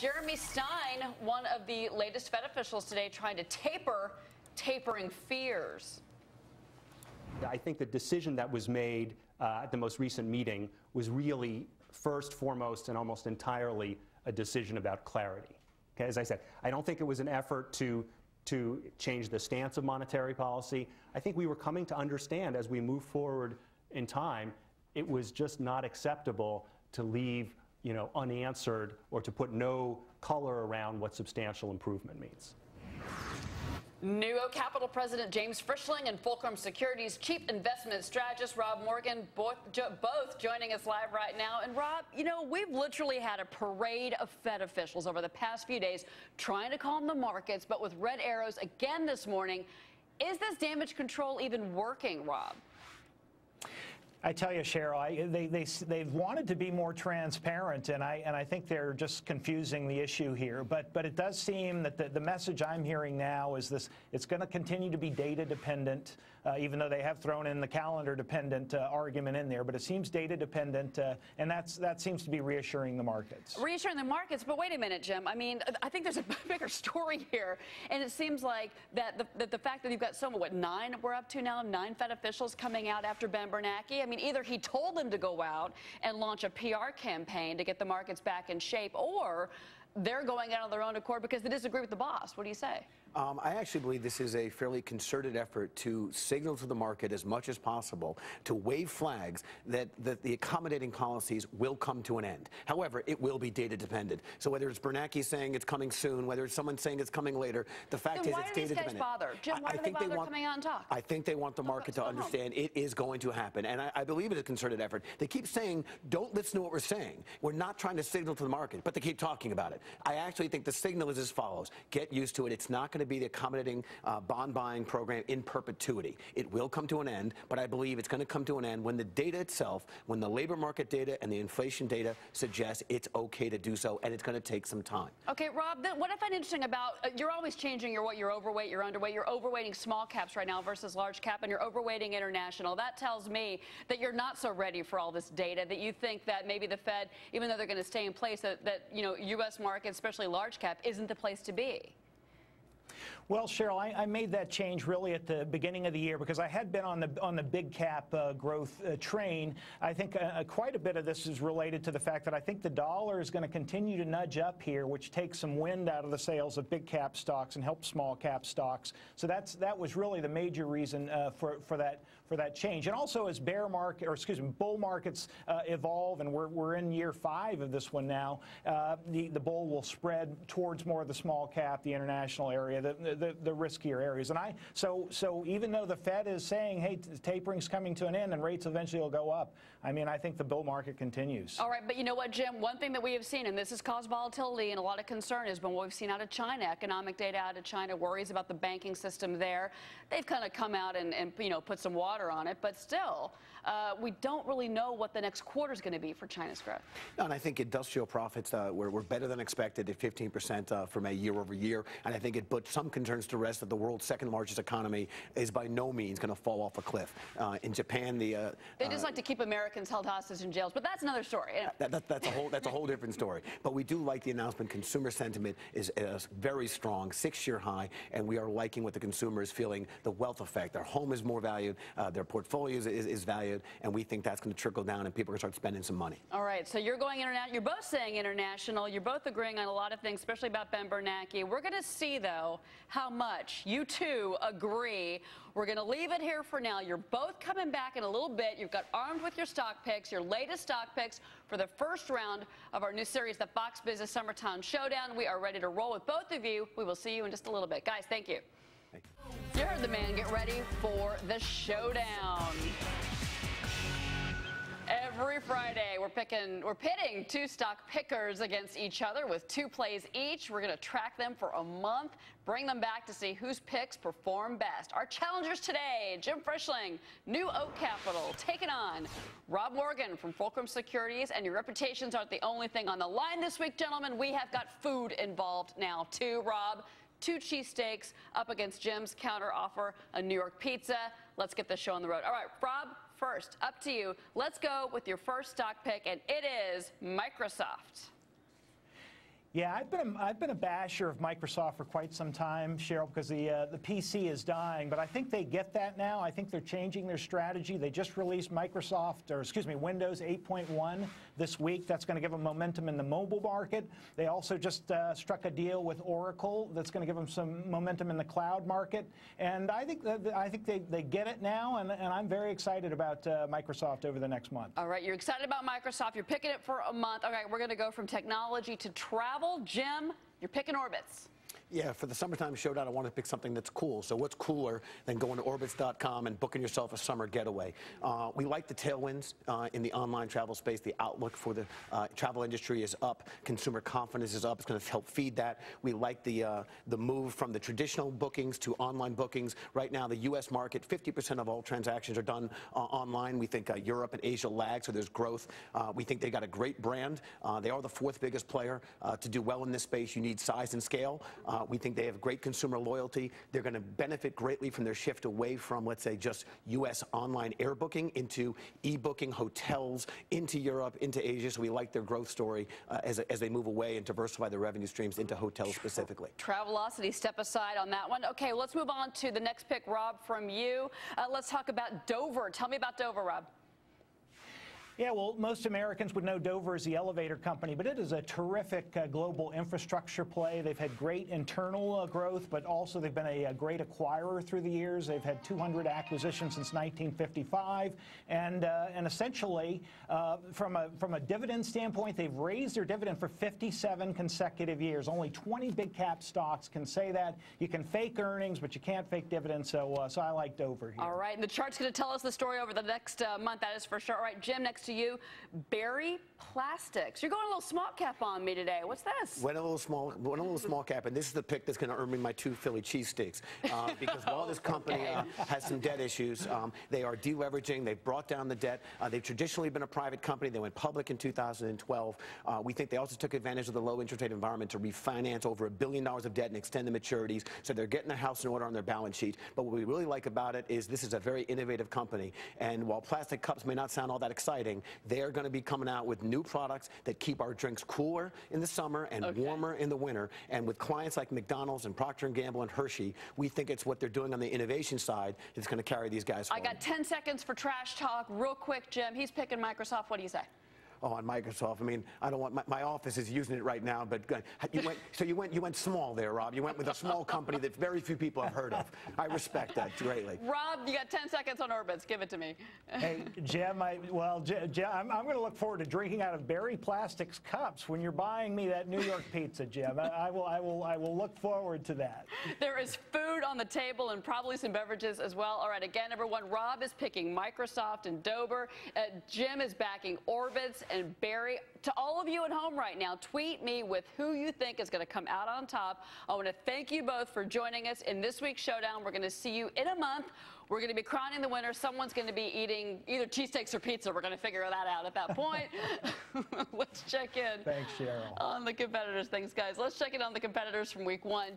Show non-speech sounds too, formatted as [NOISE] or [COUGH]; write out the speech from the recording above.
Jeremy Stein, one of the latest Fed officials today, trying to taper tapering fears. I think the decision that was made uh, at the most recent meeting was really first, foremost, and almost entirely a decision about clarity. Okay, as I said, I don't think it was an effort to to change the stance of monetary policy. I think we were coming to understand as we move forward in time, it was just not acceptable to leave you know, unanswered or to put no color around what substantial improvement means. NewOak Capital President James Frischling and Fulcrum Securities Chief Investment Strategist Rob Morgan, both, jo both joining us live right now. And Rob, you know, we've literally had a parade of Fed officials over the past few days trying to calm the markets, but with red arrows again this morning. Is this damage control even working, Rob? I tell you, Cheryl, I, they, they, they've wanted to be more transparent, and I, and I think they're just confusing the issue here. But, but it does seem that the, the message I'm hearing now is this it's going to continue to be data dependent, uh, even though they have thrown in the calendar dependent uh, argument in there. But it seems data dependent, uh, and that's, that seems to be reassuring the markets. Reassuring the markets, but wait a minute, Jim. I mean, I think there's a [LAUGHS] bigger story here. And it seems like that the, that the fact that you've got so, what, nine we're up to now, nine Fed officials coming out after Ben Bernanke. I mean, either he told them to go out and launch a PR campaign to get the markets back in shape, or they're going out on their own accord because they disagree with the boss. What do you say? Um, I actually believe this is a fairly concerted effort to signal to the market as much as possible to wave flags that, that the accommodating policies will come to an end. However, it will be data dependent. So whether it's Bernanke saying it's coming soon, whether it's someone saying it's coming later, the fact then is it's data dependent. Bother? Jim, why I, do they bother coming out and talk? I think they want the market to understand home. it is going to happen, and I, I believe it is a concerted effort. They keep saying, "Don't listen to what we're saying. We're not trying to signal to the market," but they keep talking about it. I actually think the signal is as follows: Get used to it. It's not going to be the accommodating uh, bond buying program in perpetuity. It will come to an end, but I believe it's going to come to an end when the data itself, when the labor market data and the inflation data suggests it's okay to do so, and it's going to take some time. Okay, Rob, what I find interesting about uh, you're always changing your what you're overweight, you're underweight, you're overweighting small caps right now versus large cap, and you're overweighting international. That tells me that you're not so ready for all this data. That you think that maybe the Fed, even though they're going to stay in place, that, that you know U.S. markets, especially large cap, isn't the place to be. Well, Cheryl, I, I, made that change really at the beginning of the year because I had been on the on the big cap uh, growth uh, train. I think uh, uh quite a bit of this is related to the fact that I think the dollar is going to continue to nudge up here, which takes some wind out of the sails of big cap stocks and helps small cap stocks. So that's that was really the major reason uh, for for that for that change. And also as bear market or excuse me, bull markets uh, evolve, and we're we're in year five of this one now. the the bull will spread towards more of the small cap, the international area. The, the, the, riskier areas. And I so so even though the Fed is saying, hey, tapering's coming to an end and rates eventually will go up, I mean, I think the bull market continues. All right, but you know what, Jim? One thing that we have seen, and this has caused volatility and a lot of concern, has been what we've seen out of China. Economic data out of China, worries about the banking system there. They've kind of come out and, and you know put some water on it, but still, uh, we don't really know what the next quarter is going to be for China's growth. And I think industrial profits uh, were, were better than expected at 15% uh, from a year over year, and I think it put some concerns to rest that the world's second largest economy is by no means going to fall off a cliff. Uh, in Japan, the uh, they just uh, like to keep Americans held hostage in jails, but that's another story. That, that, that's a whole that's a whole different story. But we do like the announcement. Consumer sentiment is, is very strong, six-year high, and we are liking what the consumer is feeling. The wealth effect. Their home is more valued. Uh, their portfolio is, is, is, valued, and we think that's going to trickle down, and people are going to start spending some money. All right. So you're going international. You're both saying international. You're both agreeing on a lot of things, especially about Ben Bernanke. We're going to see though how much you two agree. We're going to leave it here for now. You're both coming back in a little bit. You've got armed with your stock picks, your latest stock picks for the first round of our new series, the Fox Business Summertime Showdown. We are ready to roll with both of you. We will see you in just a little bit. Guys, thank you. You heard the man. Get ready for the showdown. Every Friday, we're picking, we're pitting two stock pickers against each other with two plays each. We're going to track them for a month, bring them back to see whose picks perform best. Our challengers today, Jim Frischling, NewOak Capital, taking on Rob Morgan from Fulcrum Securities. And your reputations aren't the only thing on the line this week, gentlemen. We have got food involved now, too. Rob, two cheesesteaks up against Jim's counter offer, a New York pizza. Let's get this show on the road. All right, Rob, first, up to you. Let's go with your first stock pick, and it is Microsoft. Yeah, I've been a, I've been a basher of Microsoft for quite some time, Cheryl, because the uh, the PC is dying. But I think they get that now. I think they're changing their strategy. They just released Microsoft, or excuse me, Windows 8.1 this week. That's going to give them momentum in the mobile market. They also just uh, struck a deal with Oracle that's going to give them some momentum in the cloud market. And I think that, I think they, they get it now, and, and I'm very excited about uh, Microsoft over the next month. All right, you're excited about Microsoft. You're picking it for a month. All right, we're going to go from technology to travel. Jim, you're picking orbitz. Yeah, for the summertime showdown, I want to pick something that's cool. So what's cooler than going to orbitz.com and booking yourself a summer getaway? Uh, we like the tailwinds uh, in the online travel space. The outlook for the uh, travel industry is up. Consumer confidence is up. It's going to help feed that. We like the uh, the move from the traditional bookings to online bookings. Right now, the U.S. market, 50% of all transactions are done uh, online. We think uh, Europe and Asia lag, so there's growth. we think they got a great brand. they are the fourth biggest player. to do well in this space, you need size and scale. Uh, we think they have great consumer loyalty. They're going to benefit greatly from their shift away from, let's say, just U.S. online air booking into e-booking hotels into Europe, into Asia. So we like their growth story uh, as, as they move away and diversify their revenue streams into hotels specifically. Travelocity, step aside on that one. Okay, let's move on to the next pick, Rob, from you. Uh, let's talk about Dover. Tell me about Dover, Rob. Yeah, well, most Americans would know Dover as the elevator company, but it is a terrific uh, global infrastructure play. They've had great internal uh, growth, but also they've been a, a, great acquirer through the years. They've had 200 acquisitions since 1955, and uh, and essentially, uh, from a from a dividend standpoint, they've raised their dividend for 57 consecutive years. Only 20 big cap stocks can say that. You can fake earnings, but you can't fake dividends. So uh, so I like Dover here. All right, and the chart's going to tell us the story over the next uh, month. That is for sure. All right, Jim, next to you, Berry Plastics. You're going a little small cap on me today. What's this? Went a little small, went a little small cap, and this is the pick that's going to earn me my two Philly cheesesteaks. Uh, [LAUGHS] because while this company uh, has some debt issues, um, they are deleveraging. They've brought down the debt. Uh, they've traditionally been a private company. They went public in 2012. Uh, we think they also took advantage of the low interest rate environment to refinance over a billion dollars of debt and extend the maturities. So they're getting their house in order on their balance sheet. But what we really like about it is this is a very innovative company. And while plastic cups may not sound all that exciting, they're going to be coming out with new products that keep our drinks cooler in the summer and okay. warmer in the winter. And with clients like McDonald's and Procter & Gamble and Hershey, we think it's what they're doing on the innovation side that's going to carry these guys forward. I got 10 seconds for trash talk. Real quick, Jim. He's picking Microsoft. What do you say? Oh, on Microsoft. I mean, I don't want my, my office is using it right now, but you went, so you went, you went small there, Rob. You went with a small company that very few people have heard of. I respect that greatly. Rob, you got 10 seconds on Orbitz. Give it to me. [LAUGHS] hey, Jim, I, well, Jim, I'm, I'm going to look forward to drinking out of Berry Plastics cups when you're buying me that New York pizza, Jim. I, I will, I will, I will look forward to that. There is food on the table and probably some beverages as well. All right, again, everyone, Rob is picking Microsoft and Dover. Uh, Jim is backing Orbitz and Berry. to all of you at home right now, tweet me with who you think is going to come out on top. I want to thank you both for joining us in this week's showdown. We're going to see you in a month. We're going to be crowning the winner. Someone's going to be eating either cheesesteaks or pizza. We're going to figure that out at that point. [LAUGHS] Let's check in. Thanks, Cheryl. On the competitors. Thanks, guys. Let's check in on the competitors from week one.